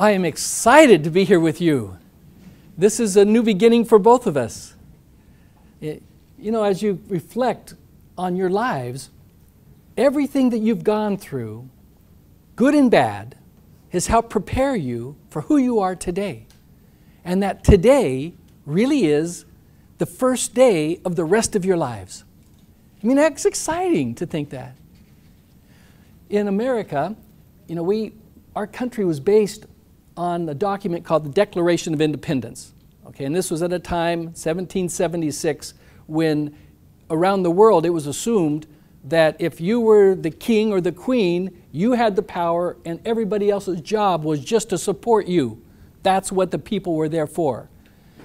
I am excited to be here with you. This is a new beginning for both of us. It, you know, as you reflect on your lives, everything that you've gone through, good and bad, has helped prepare you for who you are today. And that today really is the first day of the rest of your lives. I mean, that's exciting to think that. In America, you know, we, our country was based on a document called the Declaration of Independence. Okay, and this was at a time, 1776, when around the world it was assumed that if you were the king or the queen, you had the power and everybody else's job was just to support you. That's what the people were there for.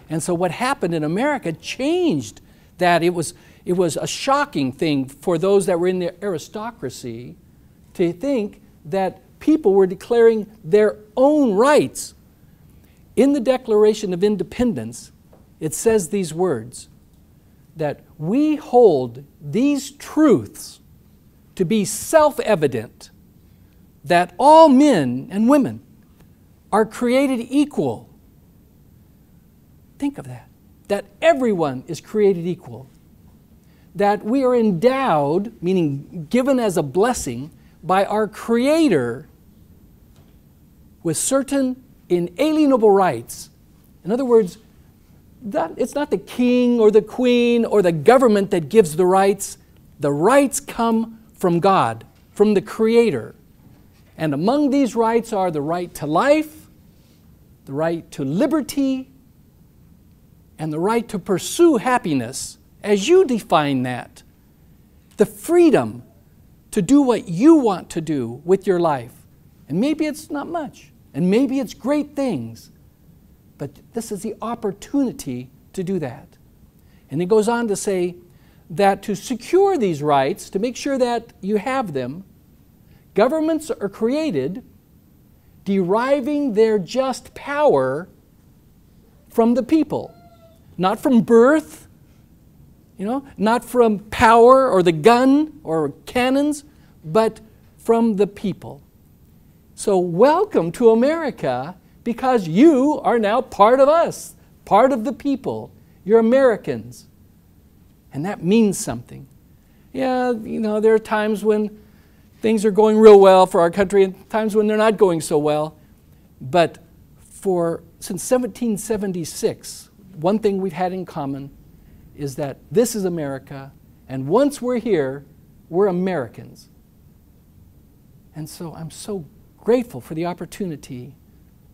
And so what happened in America changed that. It was, it was a shocking thing for those that were in the aristocracy to think that people were declaring their own rights. In the Declaration of Independence, it says these words that we hold these truths to be self evident that all men and women are created equal. Think of that. That everyone is created equal. That we are endowed, meaning given as a blessing, by our Creator with certain inalienable rights. In other words, that, it's not the king or the queen or the government that gives the rights. The rights come from God, from the Creator. And among these rights are the right to life, the right to liberty, and the right to pursue happiness as you define that. The freedom to do what you want to do with your life. And maybe it's not much, and maybe it's great things, but this is the opportunity to do that. And it goes on to say that to secure these rights, to make sure that you have them, governments are created deriving their just power from the people, not from birth you know, not from power or the gun or cannons, but from the people. So, welcome to America because you are now part of us, part of the people. You're Americans. And that means something. Yeah, you know, there are times when things are going real well for our country and times when they're not going so well. But for since 1776, one thing we've had in common is that this is America, and once we're here, we're Americans. And so I'm so grateful for the opportunity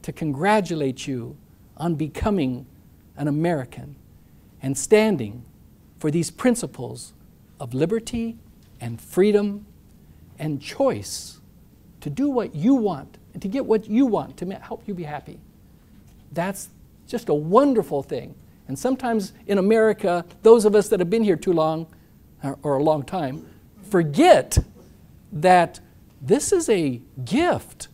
to congratulate you on becoming an American and standing for these principles of liberty and freedom and choice to do what you want and to get what you want to help you be happy. That's just a wonderful thing. And sometimes in America, those of us that have been here too long, or, a long time, forget that this is a gift,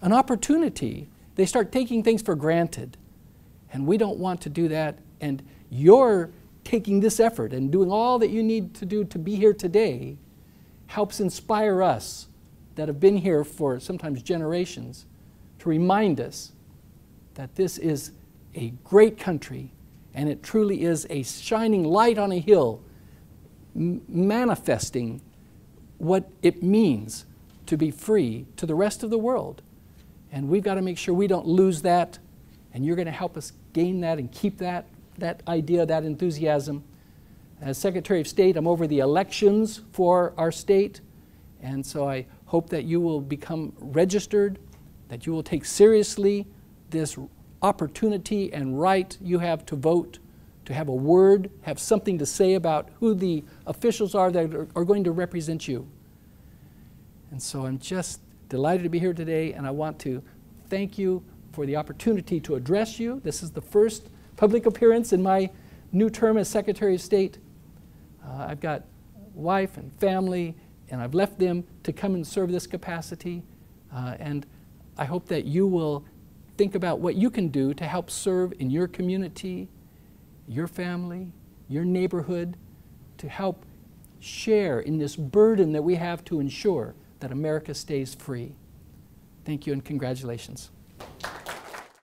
an opportunity. They start taking things for granted. And we don't want to do that. And you're taking this effort and doing all that you need to do to be here today helps inspire us that have been here for sometimes generations to remind us that this is a great country and it truly is a shining light on a hill, manifesting what it means to be free to the rest of the world. And we've got to make sure we don't lose that, and you're going to help us gain that and keep that, that idea, that enthusiasm. As Secretary of State, I'm over the elections for our state, and so I hope that you will become registered, that you will take seriously this opportunity and right you have to vote, to have a word, have something to say about who the officials are that are, going to represent you. And so I'm just delighted to be here today, and I want to thank you for the opportunity to address you. This is the first public appearance in my new term as Secretary of State. Uh, I've got wife and family, and I've left them to come and serve this capacity. Uh, and I hope that you will think about what you can do to help serve in your community, your family, your neighborhood, to help share in this burden that we have to ensure that America stays free. Thank you and congratulations.